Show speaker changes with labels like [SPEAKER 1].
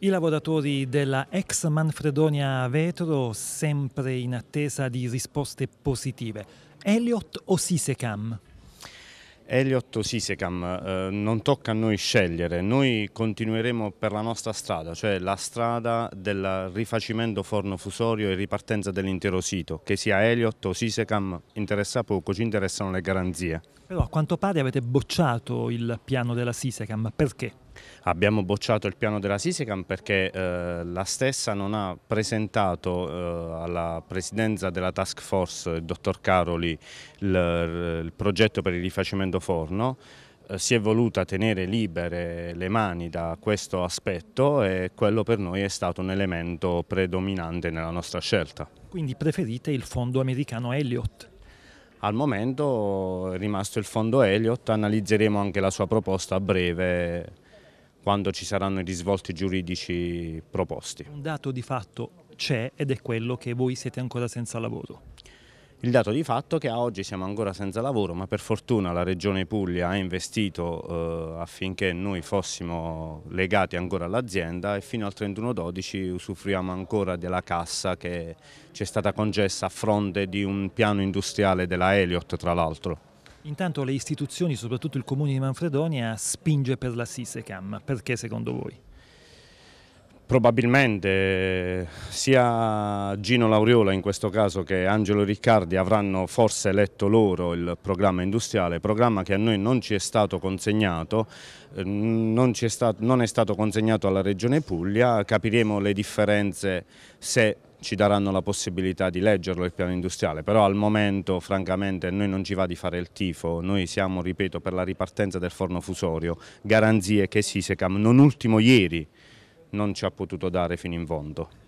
[SPEAKER 1] I lavoratori della ex Manfredonia Vetro sempre in attesa di risposte positive. Elliott o Sisecam?
[SPEAKER 2] Elliott o Sisecam, eh, non tocca a noi scegliere, noi continueremo per la nostra strada, cioè la strada del rifacimento forno fusorio e ripartenza dell'intero sito, che sia Elliott o Sisecam interessa poco, ci interessano le garanzie.
[SPEAKER 1] Però a quanto pare avete bocciato il piano della Sisecam, perché?
[SPEAKER 2] Abbiamo bocciato il piano della Sisecam perché eh, la stessa non ha presentato eh, alla presidenza della task force, il dottor Caroli, il, il progetto per il rifacimento forno, eh, si è voluta tenere libere le mani da questo aspetto e quello per noi è stato un elemento predominante nella nostra scelta.
[SPEAKER 1] Quindi preferite il fondo americano Elliott?
[SPEAKER 2] Al momento è rimasto il fondo Elliott, analizzeremo anche la sua proposta a breve quando ci saranno i risvolti giuridici proposti.
[SPEAKER 1] Un dato di fatto c'è ed è quello che voi siete ancora senza lavoro.
[SPEAKER 2] Il dato di fatto è che a oggi siamo ancora senza lavoro, ma per fortuna la Regione Puglia ha investito eh, affinché noi fossimo legati ancora all'azienda e fino al 31-12 usufruiamo ancora della cassa che ci è stata concessa a fronte di un piano industriale della Eliot tra l'altro.
[SPEAKER 1] Intanto le istituzioni, soprattutto il Comune di Manfredonia, spinge per la Sisecam. Perché secondo voi?
[SPEAKER 2] Probabilmente sia Gino Lauriola in questo caso che Angelo Riccardi avranno forse letto loro il programma industriale, programma che a noi non ci è stato consegnato, eh, non, è stato, non è stato consegnato alla Regione Puglia, capiremo le differenze se ci daranno la possibilità di leggerlo il piano industriale, però al momento francamente noi non ci va di fare il tifo, noi siamo, ripeto, per la ripartenza del forno fusorio, garanzie che Sisecam, non ultimo ieri, non ci ha potuto dare fino in fondo.